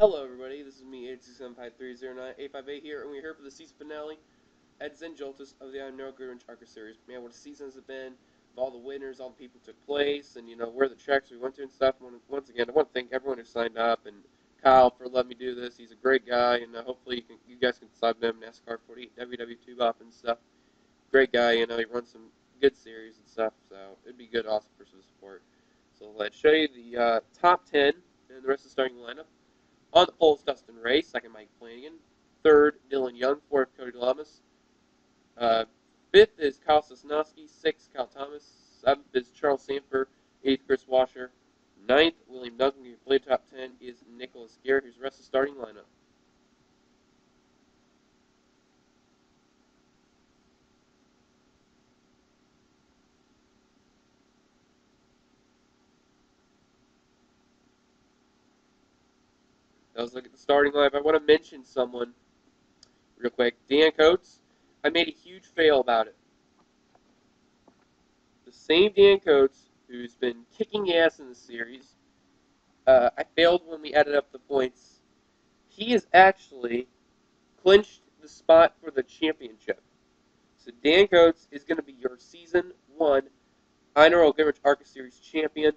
Hello, everybody. This is me, 8675309-858 here, and we're here for the season finale at Zen of the Iron Neural Grinch Arca series. Man, what a season has been? All the winners, all the people took place, and you know where the tracks we went to and stuff. Once again, I want to thank everyone who signed up and Kyle for letting me do this. He's a great guy, and uh, hopefully you, can, you guys can sub him NASCAR 48 WW2 up and stuff. Great guy, you know he runs some good series and stuff, so it'd be good also for some support. So let's show you the uh, top 10 and the rest of the starting lineup. On the polls, Dustin Ray, second Mike Flanagan, third Dylan Young, fourth Cody Lamas, uh, fifth is Kyle Sosnowski, sixth Kyle Thomas, seventh is Charles Sanford, eighth Chris Washer, ninth William Duncan, who played top ten, is Nicholas Garrett, who's the rest of the starting lineup. Now let's look at the starting lineup. I want to mention someone real quick. Dan Coates. I made a huge fail about it. The same Dan Coates who's been kicking ass in the series. Uh, I failed when we added up the points. He has actually clinched the spot for the championship. So Dan Coates is going to be your season one Inaural Goodwrench Arca Series champion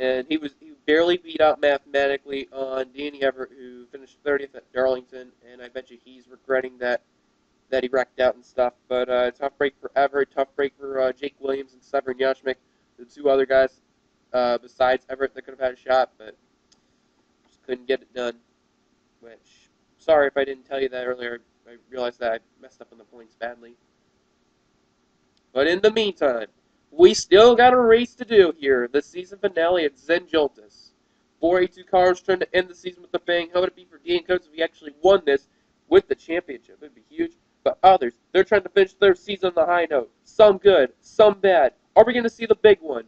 and he was he barely beat out mathematically on Danny Everett, who finished 30th at Darlington, and I bet you he's regretting that that he wrecked out and stuff. But uh, tough break for Everett, tough break for uh, Jake Williams and Severin Yashmik, the two other guys uh, besides Everett that could have had a shot, but just couldn't get it done. Which, sorry if I didn't tell you that earlier. I realized that I messed up on the points badly. But in the meantime, we still got a race to do here. The season finale at Zen Joltis. 482 cars trying to end the season with a bang. How would it be for Dan Coates if he actually won this with the championship? It'd be huge. But others, they're trying to finish their season on the high note. Some good, some bad. Are we going to see the big one?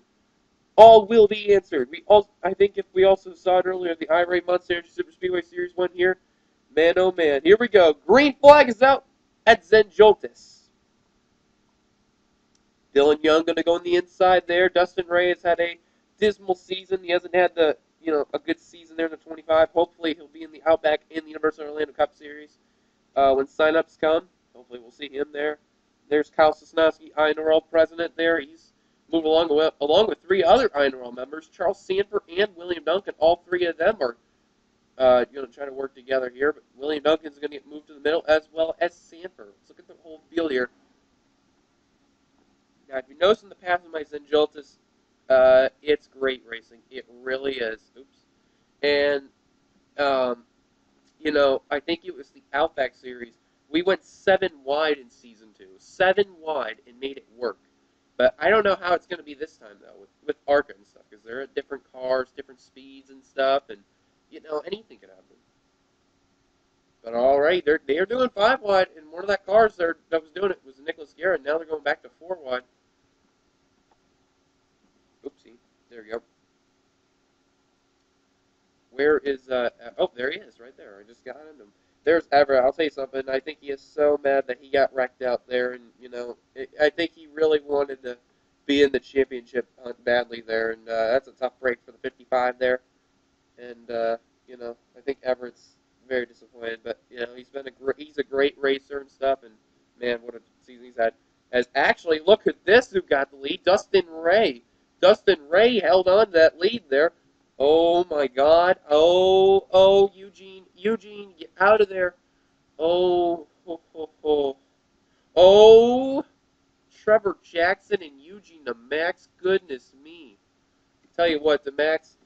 All will be answered. We all, I think if we also saw it earlier, the IRA Monster Energy Super Speedway Series one here. Man, oh man. Here we go. Green flag is out at Zen Joltis. Dylan Young going to go on the inside there. Dustin Ray has had a dismal season. He hasn't had the you know a good season there in the 25. Hopefully he'll be in the Outback and the Universal Orlando Cup Series uh, when signups come. Hopefully we'll see him there. There's Kyle Sosnowski, INRL president there. He's moved along with, along with three other INRL members, Charles Sanford and William Duncan. All three of them are uh, you know trying to work together here. But William Duncan's going to get moved to the middle as well as Sanford. Let's look at the whole field here. Now, if you notice in the past of my Zen Joltis, uh, it's great racing. It really is. Oops. And, um, you know, I think it was the Outback Series. We went seven wide in season two. Seven wide and made it work. But I don't know how it's going to be this time, though, with, with ARCA and stuff, because they're at different cars, different speeds and stuff, and, you know, anything could happen. But all right, they're they're doing five wide, and one of that cars there that was doing it was Nicholas Garrett. Now they're going back to four wide. Oopsie. There we go. Where is, uh, oh, there he is, right there. I just got him. There's Everett. I'll tell you something. I think he is so mad that he got wrecked out there, and, you know, I think he really wanted to be in the championship hunt badly there, and uh, that's a tough break for the 55 there. And, uh, you know, I think Everett's very disappointed, but, you know, he's been a great, he's a great racer and stuff, and, man, what a season he's had. As actually, look at this who got the lead, Dustin Ray Dustin Ray held on to that lead there. Oh my God. Oh, oh, Eugene, Eugene, get out of there. Oh, oh, oh, oh. oh Trevor Jackson and Eugene DeMax. Goodness me. Tell you what, DeMax.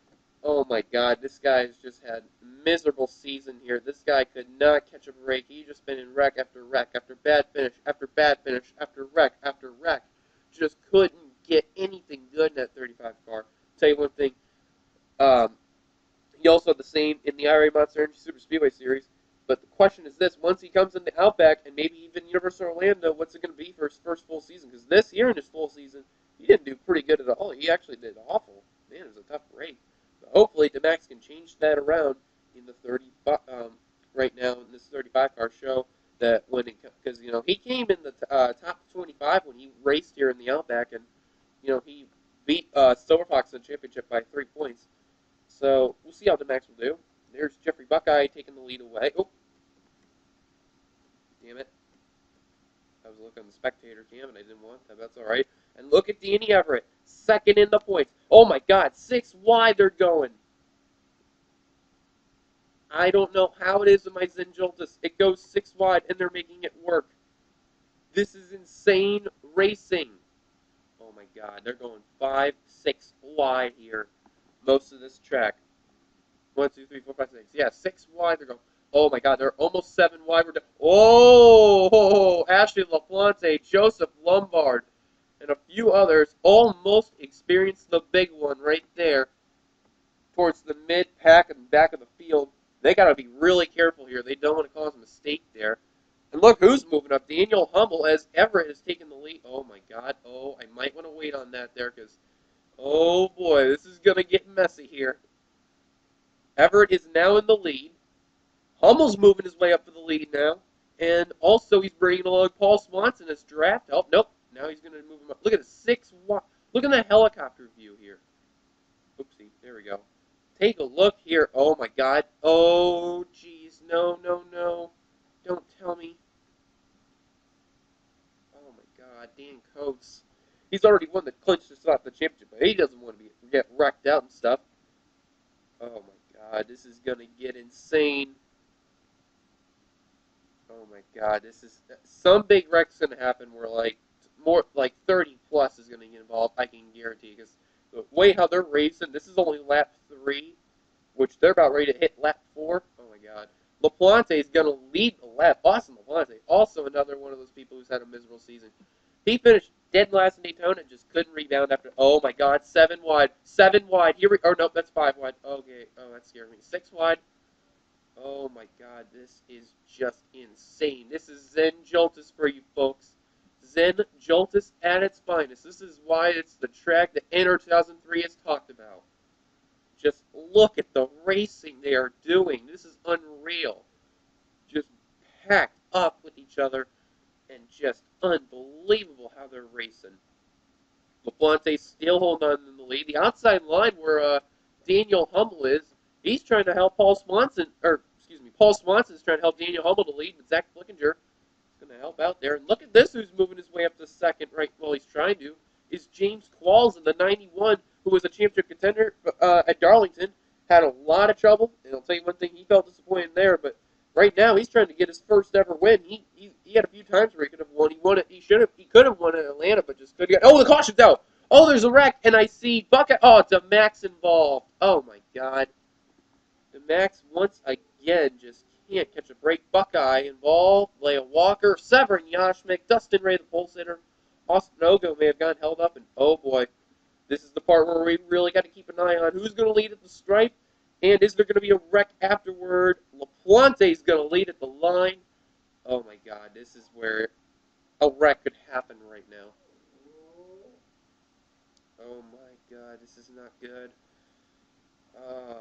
Oh my God, this guy has just had miserable season here. This guy could not catch a break. He just been in wreck after wreck after bad finish after bad finish after wreck after wreck. Just couldn't get anything good in that 35 car. Tell you one thing. Um, he also had the same in the IRA Monster Energy Super Speedway Series. But the question is this: once he comes into Outback and maybe even Universal Orlando, what's it going to be for his first full season? Because this year in his full season, he didn't do pretty good at all. He actually did awful. Man, it was a tough break. But hopefully, Demax can change that around in the 30 um, right now in this 35 car show. That when because you know he came in the uh, top 25 when he raced here in the Outback and you know, he beat uh, Silver Fox in the championship by three points. So we'll see how DeMax will do. there's Jeffrey Buckeye taking the lead away. Oh, damn it! I was looking on the spectator cam and I didn't want that. That's all right. And look at Danny Everett, second in the points. Oh my God, six wide they're going. I don't know how it is in my Zen. It goes six wide and they're making it work. This is insane racing. Oh my God, they're going five, six wide here. Most of this track. One, two, three, four, five, six. Yeah, six wide. They're going. Oh my God, they're almost seven wide. We're done. Oh, Ashley LaPlante, Joseph Lombard, and a few others almost experienced the big one right there towards the mid pack and back of the field. They got to be really careful here. They don't want to cause a mistake there. And look who's moving up. Daniel Hummel as Everett has taken the lead. Oh my God. Oh, I might want to wait on that there because, oh boy, this is going to get messy here. Everett is now in the lead. Hummel's moving his way up to the lead now. And also he's bringing along Paul Swanson as draft help. Nope. Now he's going to move him up. Look at the six. Look at the helicopter view here. Oopsie. There we go. Take a look here. Oh my God. Oh, jeez. No, no, no. Don't tell me. Oh my God. Dan Coates. He's already won the clinch to stop the championship, but he doesn't want to be get wrecked out and stuff. Oh my God. This is going to get insane. Oh my God. This is some big wreck's to happen where like more like 30 plus is going to get involved. I can guarantee because the way how they're racing, this is only lap three, which they're about ready to hit lap four. LaPlante is going to lead the lap. Austin LaPlante, also another one of those people who's had a miserable season. He finished dead last in Daytona and just couldn't rebound after. Oh my God, seven wide, seven wide. Here we. Oh no, that's five wide. Okay, oh that scared me. Six wide. Oh my God, this is just insane. This is Zen Joltis for you folks. Zen Joltis at its finest. This is why it's the track that Enter 2003 has talked about. Just look at the racing they are doing. This is unreal. Just packed up with each other and just unbelievable how they're racing. LaPlante still holding on in the lead. The outside line where uh, Daniel Hummel is, he's trying to help Paul Swanson, or excuse me, Paul Swanson's trying to help Daniel Hummel to lead, but Zach Flickinger is going to help out there. And look at this who's moving his way up to second right while he's trying to, is James Qualls in the 91, who was a championship contender uh, at Darlington, had a lot of trouble. And I'll tell you one thing, he felt disappointed there, but right now he's trying to get his first ever win. He he, he had a few times where he could have won. He won it. He should have. He could have won in Atlanta, but just couldn't. Oh, the caution's out. Oh, there's a wreck, and I see Buckeye. Oh, it's a Max involved. Oh my God. DeMax once again just can't catch a break. Buckeye involved. Leia Walker, Severin Yashmik, Dustin Ray, the pole sitter. Austin Ogo may have gotten held up, and oh boy, this is the part where we really got to keep an eye on who's going to lead at the stripe, and is there going to be a wreck afterward? LaPlante is going to lead at the line. Oh my God, this is where a wreck could happen right now. Oh my God, this is not good. Uh,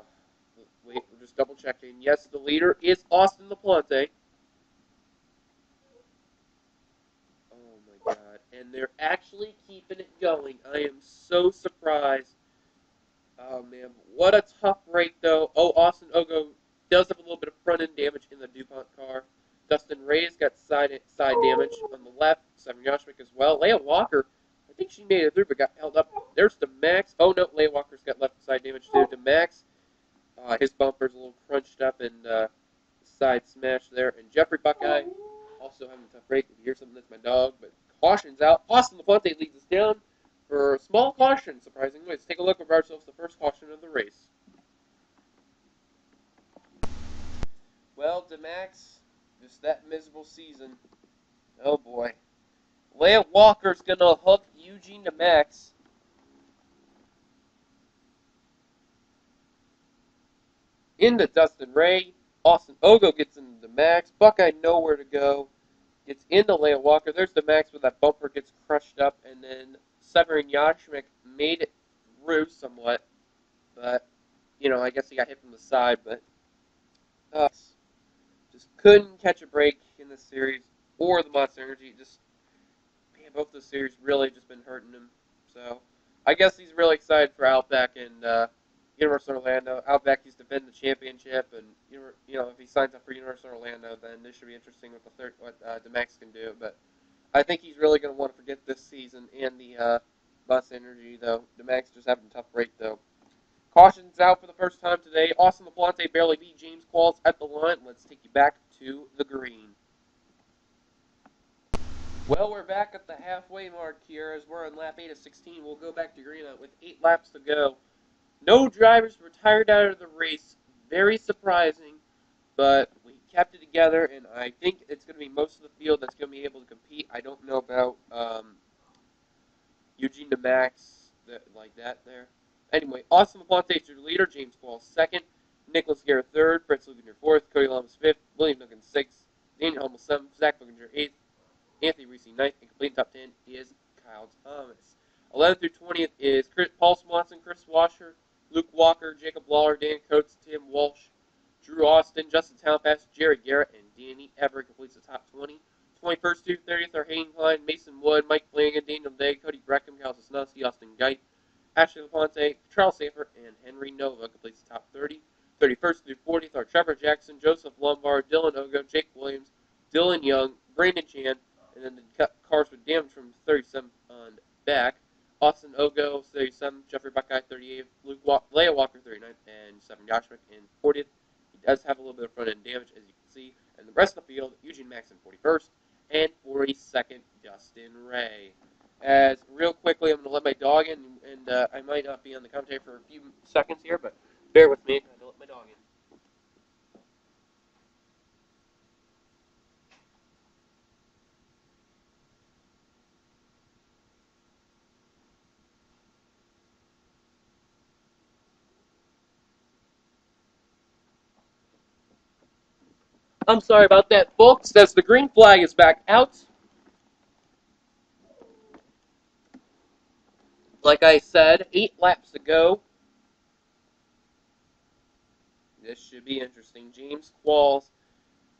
wait, we're just double checking. Yes, the leader is Austin LaPlante. Oh my God, and they're actually keeping it going. I am so surprised. Oh man, what a tough break though. Oh, Austin Ogo does have a little bit of front end damage in the DuPont car. Dustin Ray's got side side damage on the left. Severin Yashmik as well. Leia Walker, I think she made it through but got held up. There's the Max. Oh no, Leia Walker's got left side damage too. DeMax, uh, his bumper's a little crunched up and uh, side smash there. And Jeffrey Buckeye also having a tough break. If you hear something, that's my dog. But caution's out. Austin LaPlante leads us down for a small caution, surprisingly. Let's take a look at ourselves the first caution of the race. Well, DeMax, just that miserable season. Oh boy. Leia Walker's gonna hook Eugene DeMax. Into Dustin Ray. Austin Ogo gets into DeMax. Buckeye nowhere to go. Gets into Leia Walker. There's DeMax where that bumper gets crushed up, and then Severin Yashmik made it through somewhat, but you know, I guess he got hit from the side, but uh, just couldn't catch a break in this series or the Monster Energy. Just man, both those series really just been hurting him. So I guess he's really excited for Outback and uh, Universal Orlando. Outback he's defending the championship, and you know, if he signs up for Universal Orlando, then this should be interesting with the third what uh, Demax can do. But I think he's really going to want to forget this season and the uh, bus energy, though. Demax just having a tough break, though. Caution's out for the first time today. Austin LaPlante barely beat James Qualls at the line. Let's take you back to the green. Well, we're back at the halfway mark here as we're on lap 8 of 16. We'll go back to green with 8 laps to go. No drivers retired out of the race. Very surprising, but we kept it together, and I think it's going to be most of the field that's going to be able to compete. I don't know about um, Eugene DeMax, that, like that there. Anyway, Austin LaPlante is your leader, James Paul second, Nicholas Garrett third, Fritz Luginger fourth, Cody Lamas fifth, William Duncan sixth, Daniel Hummel seventh, Zach Bookinger eighth, Anthony Reese ninth, and complete top ten is Kyle Thomas. 11th through 20th is Chris, Paul Swanson, Chris Washer, Luke Walker, Jacob Lawler, Dan Coates, Tim Walsh, Drew Austin, Justin Townpass, Jerry Garrett, and Danny Everett completes the top 20. 21st through 30th are Hayden Klein, Mason Wood, Mike Flanagan, Daniel Day, Cody Breckham, Kyle Sosnowski, Austin Geit, Ashley LaPlante, Charles Sanford, and Henry Nova completes the top 30. 31st through 40th are Trevor Jackson, Joseph Lombard, Dylan Ogo, Jake Williams, Dylan Young, Brandon Chan, and then the cars were damaged from 37 on back. Austin Ogo, 37, Jeffrey Buckeye, 38, Luke Wa- Leia Walker, 39, and 7 Joshua in 40th. He does have a little bit of front end damage, as you can see. And the rest of the field, Eugene Maxon, 41st, and 42nd, Justin Ray. As real quickly, I'm going to let my dog in, and uh, I might not be on the commentary for a few seconds here, but bear with me. I have to let my dog in. I'm sorry about that, folks. As the green flag is back out. Like I said, eight laps to go. This should be interesting. James Qualls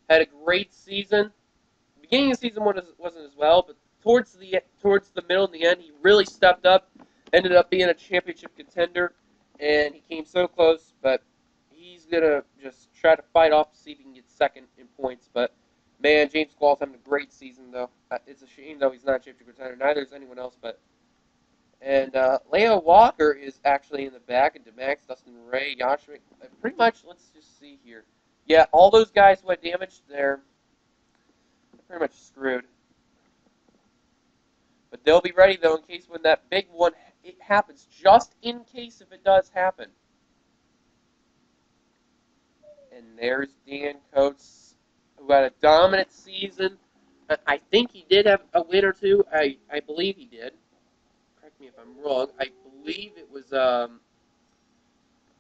had a great season. Beginning of the season wasn't as well, but towards the towards the middle and the end, he really stepped up. Ended up being a championship contender, and he came so close. But he's gonna just try to fight off to see if he can get second in points. But man, James Qualls having a great season though. Uh, it's a shame though he's not a championship contender. Neither is anyone else, but and uh, Leia Walker is actually in the back, and Demax, Dustin Ray, Joshua. Uh, pretty much, let's just see here. Yeah, all those guys who had damage, they're pretty much screwed. But they'll be ready, though, in case when that big one it happens, just in case if it does happen. And there's Dan Coates, who had a dominant season. I think he did have a win or two. I, I believe he did Correct me if I'm wrong. I believe it was um,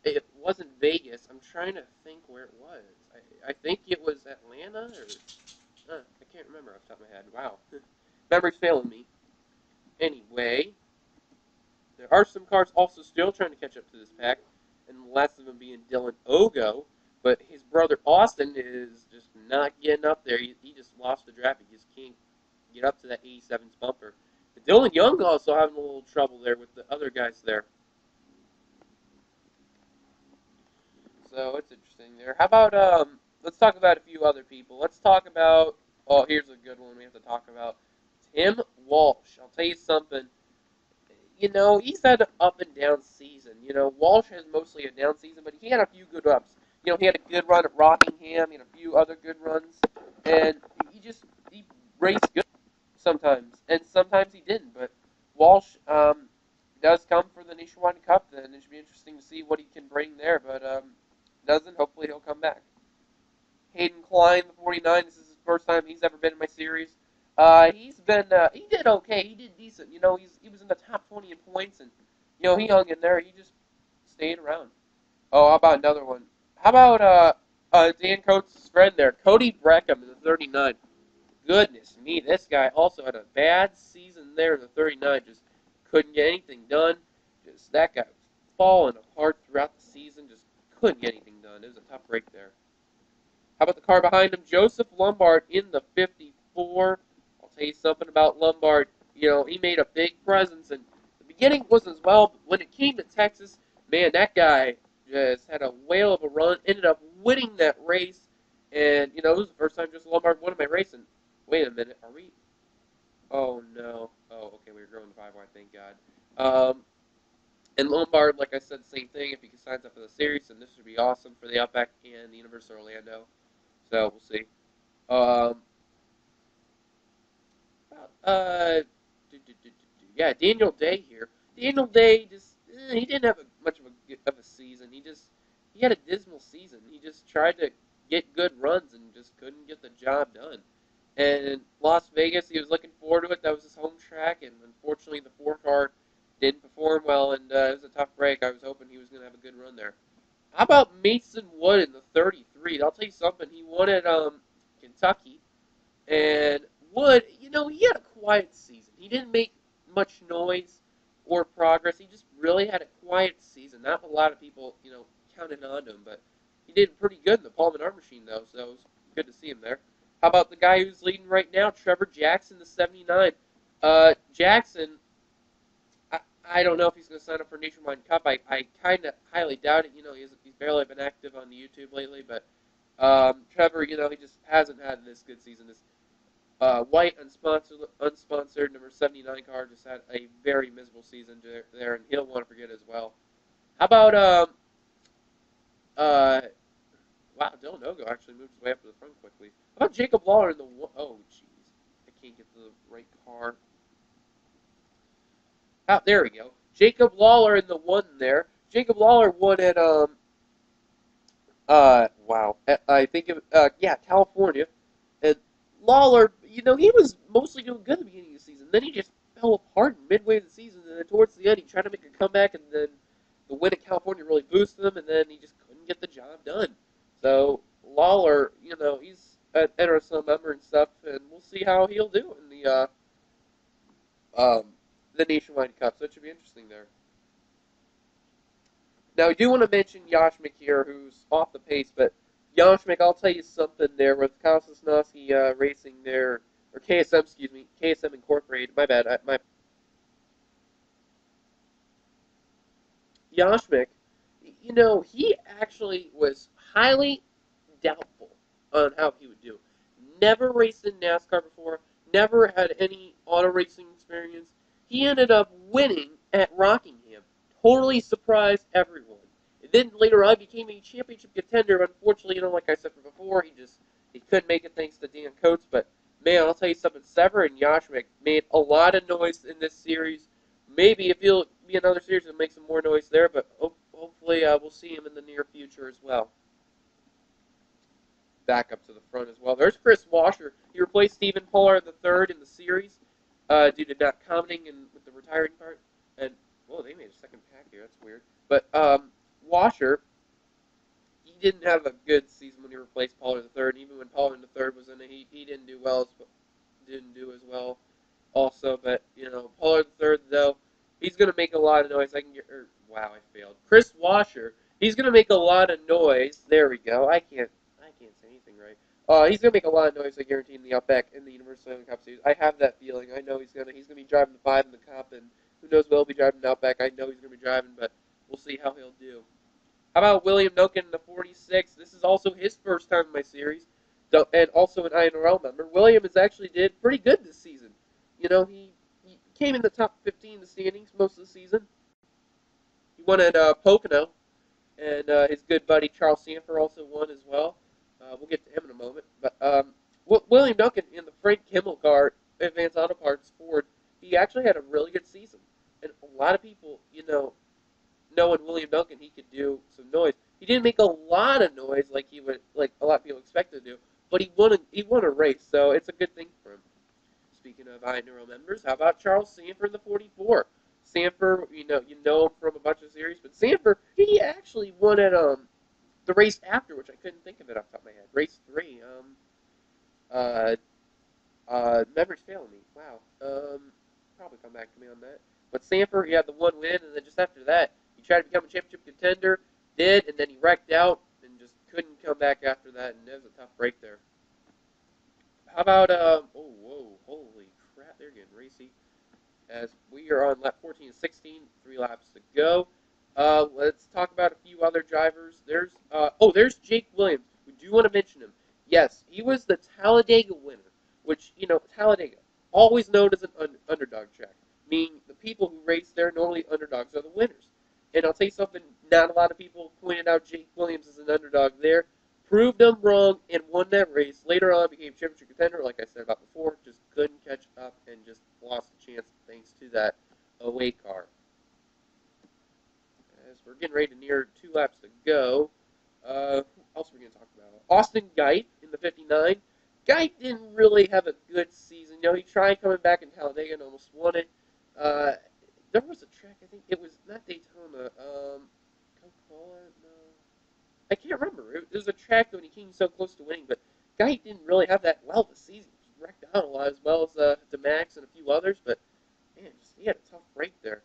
it wasn't Vegas. I'm trying to think where it was. I, I think it was Atlanta or uh, I can't remember off the top of my head. Wow, memory's failing me. Anyway, there are some cars also still trying to catch up to this pack, and the last of them being Dylan Ogo. But his brother Austin is just not getting up there. He, he just lost the draft. He just can't get up to that 87's bumper. Dylan Young also having a little trouble there with the other guys there. So it's interesting there. How about um? Let's talk about a few other people. Let's talk about. Oh, here's a good one we have to talk about. Tim Walsh. I'll tell you something. You know, he's had an up and down season. You know, Walsh has mostly a down season, but he had a few good ups. You know, he had a good run at Rockingham, he a few other good runs, and he just he raced good sometimes, and sometimes he didn't. But Walsh um, does come for the Nationwide Cup, then it should be interesting to see what he can bring there. But um, doesn't. Hopefully, he'll come back. Hayden Klein, the 49. This is his first time he's ever been in my series. Uh, he's been uh, he did okay. He did decent. You know, he's he was in the top 20 in points, and you know he hung in there. He just stayed around. Oh, how about another one? How about uh, uh Dan Coates' friend there, Cody Breckham, in the 39 goodness me, this guy also had a bad season there in the 39. Just couldn't get anything done. Just that guy was falling apart throughout the season. Just couldn't get anything done. It was a tough break there. How about the car behind him? Joseph Lombard in the 54. I'll tell you something about Lombard. You know, he made a big presence, and the beginning wasn't as well, but when it came to Texas, man, that guy just had a whale of a run. Ended up winning that race, and you know it was the first time Justin Lombard won my race. And wait a minute, are we? Oh no. Oh, okay, we were growing five wide. Thank God. Um, and Lombard, like I said, same thing. If he signs up for the series, then this would be awesome for the Outback and the University of Orlando. So we'll see. Um, uh, yeah, Daniel Day here. Daniel Day just eh, he didn't have a, much of a of a season. He just he had a dismal season. He just tried to get good runs and just couldn't get the job done. And Las Vegas, he was looking forward to it. That was his home track, and unfortunately, the four car didn't perform well, and uh, it was a tough break. I was hoping he was going to have a good run there. How about Mason Wood in the 33? I'll tell you something. He won at um, Kentucky, and Wood, you know, he had a quiet season. He didn't make much noise or progress. He just really had a quiet season. Not a lot of people, you know, counted on him, but he did pretty good in the Paul Menard machine, though, so it was good to see him there. How about the guy who's leading right now, Trevor Jackson, the 79? Uh, Jackson, I, I don't know if he's going to sign up for Nationwide Cup. I, I kind of highly doubt it. You know, he's, he's barely been active on the YouTube lately, but um, Trevor, you know, he just hasn't had this good season. This uh, white unsponsored, unsponsored number 79 car just had a very miserable season there, and he'll want to forget as well. How about um, uh, wow, Dylan Ogo actually moved his way up to the front quickly. How about Jacob Lawler in the oh jeez, I can't get the right car. Ah, there we go. Jacob Lawler in the one there. Jacob Lawler won at um uh wow, I think of uh yeah California, and Lawler, you know he was mostly doing good at the beginning of the season. Then he just fell apart midway of the season, and then towards the end he tried to make a comeback, and then the win at California really boosted him, and then he just get the job done. So Lawler, you know, he's an NRSL member and stuff, and we'll see how he'll do in the uh, um, the Nationwide Cup. So it should be interesting there. Now, I do want to mention Yashmik here, who's off the pace, but Yashmik, I'll tell you something there with Kyle Sosnowski uh, Racing there, or KSM, excuse me, KSM Incorporated. My bad. I, my Yashmik, you know, he actually was highly doubtful on how he would do. Never raced in NASCAR before, never had any auto racing experience. He ended up winning at Rockingham. Totally surprised everyone. And then later on became a championship contender. Unfortunately, you know, like I said before, he just he couldn't make it thanks to Dan Coates. But man, I'll tell you something, Severin Yashmik made a lot of noise in this series. Maybe if he'll be another series, it'll make some more noise there. But oh, hopefully, uh, we'll see him in the near future as well back up to the front as well. There's Chris Washer. He replaced Stephen Pollard the third in the series uh, due to not commenting in, with the retiring part. And whoa, they made a second pack here. That's weird. But um, Washer, he didn't have a good season when he replaced Pollard the third. Even when Pollard the third was in he, he didn't do well. As, didn't do as well. Also, but you know, Pollard the third though, he's gonna make a lot of noise. I can get. Or, wow, I failed. Chris Washer. He's to make a lot of noise. There we go. I can't I can't say anything right? Uh, he's gonna make a lot of noise, I guarantee, in the Outback in the Universal Cup Series. I have that feeling. I know he's gonna he's gonna be driving the five in the Cup, and who knows what he'll be driving the Outback. I know he's gonna be driving, but we'll see how he'll do. How about William Noken in the 46? This is also his first time in my series, and also an INRL member. William has actually did pretty good this season. You know, he, he came in the top 15 in the standings most of the season. Won at uh, Pocono, and uh, his good buddy Charles Sanford also won as well. Uh, we'll get to him in a moment. But um, William Duncan in the Frank Kimmel car, Advanced Auto Parts Ford, he actually had a really good season. And a lot of people, you know, knowing William Duncan, he could do some noise. He didn't make a lot of noise like he would, like a lot of people expected to do, but he won a he won a race, so it's a good thing for him. Speaking of iNeuro members, how about Charles Sanford in the 44? Sanford, you know, you know him from a bunch of series, but Sanford, he actually won at um the race after, which I couldn't think of it off the top of my head. Race three. Um, uh, uh, memory's failing me. Wow. Um, probably come back to me on that. But Sanford, he had the one win, and then just after that, he tried to become a championship contender, did, and then he wrecked out and just couldn't come back after that, and it was a tough break there. How about, um, oh, whoa, holy crap, they're getting racy. As we are on lap 14 and 16, three laps to go. Uh, let's talk about a few other drivers. There's uh, oh, there's Jake Williams. We do want to mention him. Yes, he was the Talladega winner, which you know Talladega, always known as an un- underdog track, meaning the people who race there normally underdogs are the winners. And I'll tell you something, not a lot of people pointed out Jake Williams as an underdog there. Proved them wrong and won that race. Later on, became championship contender, like I said about before. Just couldn't catch up and just lost the chance thanks to that away car. As we're getting ready to near two laps to go, uh, who else are we going to talk about? Austin Geit in the 59. Geit didn't really have a good season. You know, he tried coming back in Talladega and almost won it. Uh, there was a track, I think it was not Daytona, um, Coca-Cola, no. I can't remember. It, was a track when he came so close to winning, but Geit didn't really have that well this season. He wrecked out a lot as well as uh, DeMax and a few others, but man, just, he had a tough break there.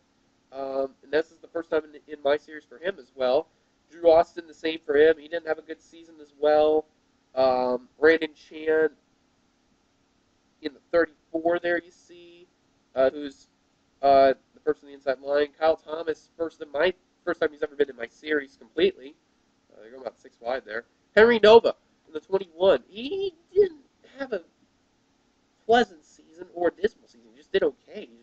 Um, and this is the first time in, in my series for him as well. Drew Austin, the same for him. He didn't have a good season as well. Um, Brandon Chan in the 34 there, you see, uh, who's uh, the first in the inside line. Kyle Thomas, first in my first time he's ever been in my series completely. Uh, they're going about six wide there. Henry Nova in the 21. He didn't have a pleasant season or dismal season. He just did okay. He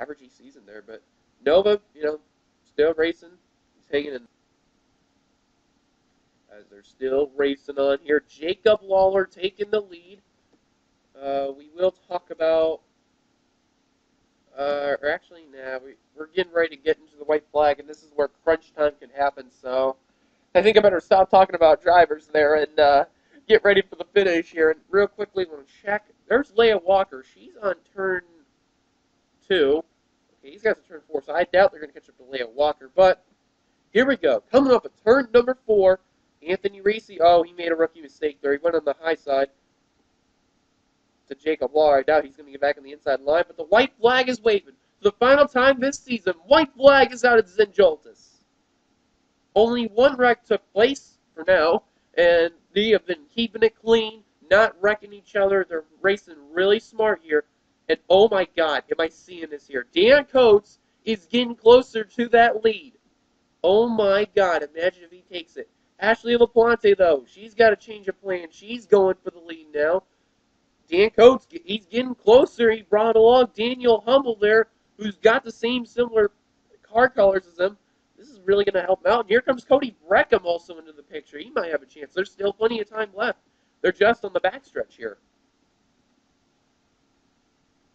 averagey season there. But Nova, you know, still racing. He's hanging in. As they're still racing on here. Jacob Lawler taking the lead. Uh, we will talk about uh, or actually, nah, we, we're getting ready to get into the white flag, and this is where crunch time can happen, so I think I better stop talking about drivers there and uh, get ready for the finish here. And real quickly, want to check. There's Leia Walker. She's on turn two. Okay, he's got to turn four, so I doubt they're going to catch up to Leia Walker. But here we go. Coming up at turn number four, Anthony Reese. Oh, he made a rookie mistake there. He went on the high side to Jacob Law. I doubt he's going to get back on the inside line, but the white flag is waving. For the final time this season, white flag is out at Zen Joltis. Only one wreck took place for now, and they have been keeping it clean, not wrecking each other. They're racing really smart here. And oh my God, am I seeing this here? Dan Coates is getting closer to that lead. Oh my God, imagine if he takes it. Ashley LaPlante, though, she's got to change of plan. She's going for the lead now. Dan Coates, he's getting closer. He brought along Daniel Hummel there, who's got the same similar car colors as him. This is really going to help him out. And here comes Cody Breckham also into the picture. He might have a chance. There's still plenty of time left. They're just on the backstretch here.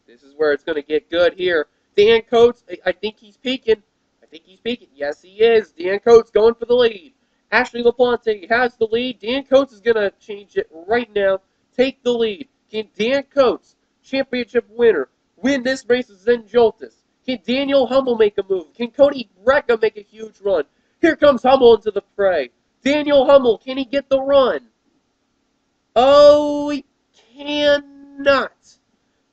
This is where it's going to get good here. Dan Coates, I think he's peaking. I think he's peaking. Yes, he is. Dan Coates going for the lead. Ashley LaPlante has the lead. Dan Coates is going to change it right now. Take the lead. Can Dan Coates, championship winner, win this race with Zen Joltis? Can Daniel Hummel make a move? Can Cody Breckham make a huge run? Here comes Hummel into the fray. Daniel Hummel, can he get the run? Oh, he cannot.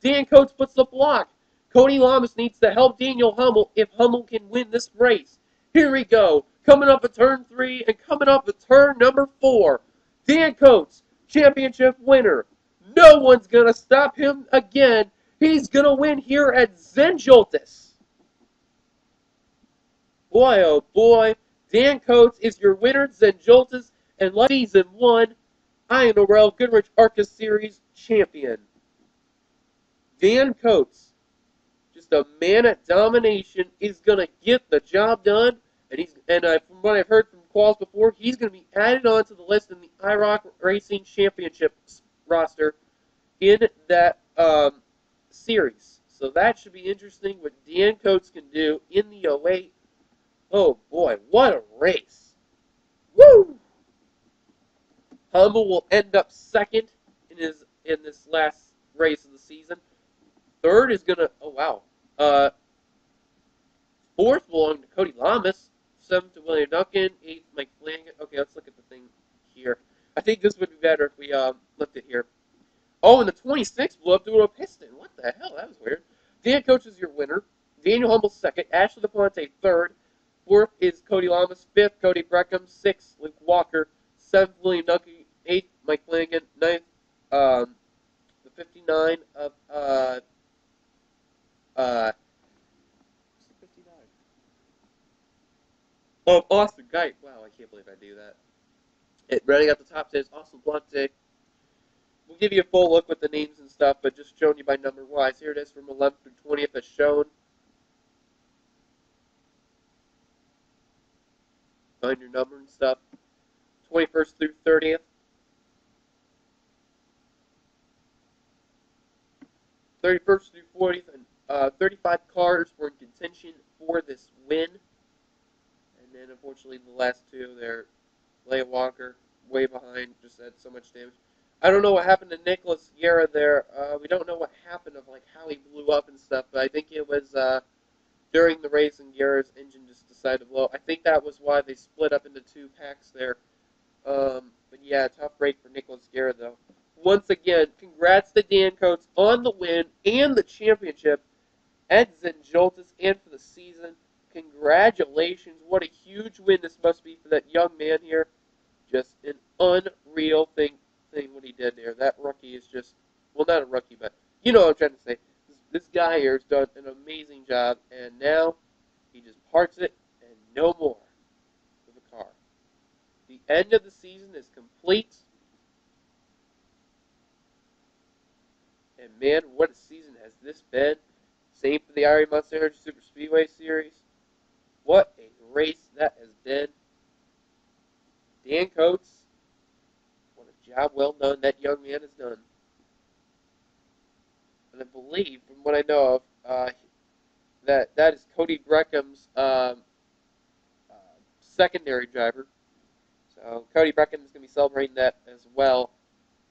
Dan Coates puts the block. Cody Lamas needs to help Daniel Hummel if Hummel can win this race. Here we go. Coming up at turn three and coming up at turn number four. Dan Coates, championship winner. No one's going to stop him again. He's going to win here at Zen Joltis. Boy, oh boy. Dan Coates is your winner, Zen Joltis, and season one, I am the Royal Goodwrench ARCA Series champion. Dan Coates, just a man at domination, is going to get the job done. And he's and I, from what I've heard from Qualls before, he's going to be added on to the list in the IROC Racing Championship roster in that um, series. So that should be interesting what Dan Coates can do in the 08. Oh boy, what a race! Woo! Hummel will end up second in his in this last race of the season. Third is gonna oh wow. Uh, fourth belonged to Cody Lamas. Seventh to William Duncan. Eighth Mike Flanagan. Okay, let's look at the thing here. I think this would be better if we um, looked at here. Oh, and the 26th blew up to a piston. What the hell? That was weird. Dan Coates is your winner. Daniel Hummel second. Ashley LaPlante third. Fourth is Cody Lamas. Fifth, Cody Breckham. Sixth, Luke Walker. Seventh, William Duncan. Eighth, Mike Flanagan. Ninth, um, the 59 of uh, uh, of Austin Kite. Wow, I can't believe I do that. It running at the top says Austin Blunte. We'll give you a full look with the names and stuff, but just showing you by number wise. Here it is from 11th through 20th as shown. Find your number and stuff. 21st through 30th. 31st through 40th, and uh, 35 cars were in contention for this win. And then, unfortunately, the last two, they're Leia Walker, way behind, just had so much damage. I don't know what happened to Nicholas Guerra there. Uh, we don't know what happened of like how he blew up and stuff, but I think it was uh, during the race and Guerra's engine just decided to blow. I think that was why they split up into two packs there. Um, but yeah, tough break for Nicholas Guerra though. Once again, congrats to Dan Coates on the win and the championship at Zen Joltis and for the season. Congratulations. What a huge win this must be for that young man here. Just an unreal thing thing what he did there. That rookie is just well not a rookie, but you know what I'm trying to say. This, this guy here has done an amazing job and now he just parts it and no more with the car. The end of the season is complete. And man, what a season has this been. Same for the Monster Energy Super Speedway Series. What a race that has been. Dan Coates, what a job well done that young man has done. And I believe, from what I know of, uh, that that is Cody Breckham's um, uh, secondary driver. So Cody Breckham is going to be celebrating that as well,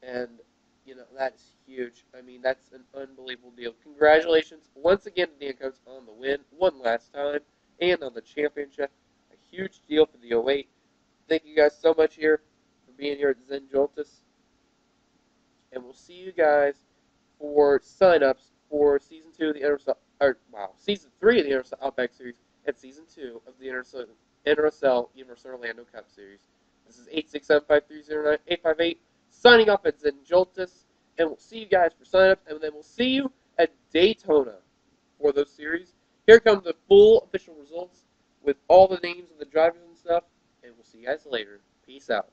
and you know that is huge. I mean, that's an unbelievable deal. Congratulations once again to Dan Coates on the win, one last time, and on the championship. A huge deal for the 08. Thank you guys so much here for being here at Zen Zandgultis. And we'll see you guys for sign-ups for Season 2 of the NRSL, or, wow, Season 3 of the NRSL Outback Series and Season 2 of the NRSL, NRSL Universal Orlando Cup Series. This is 867-5309-858, signing off at Zen Joltis and we'll see you guys for signups, and then we'll see you at Daytona for those series. Here come the full official results with all the names of the drivers and stuff, and we'll see you guys later. Peace out.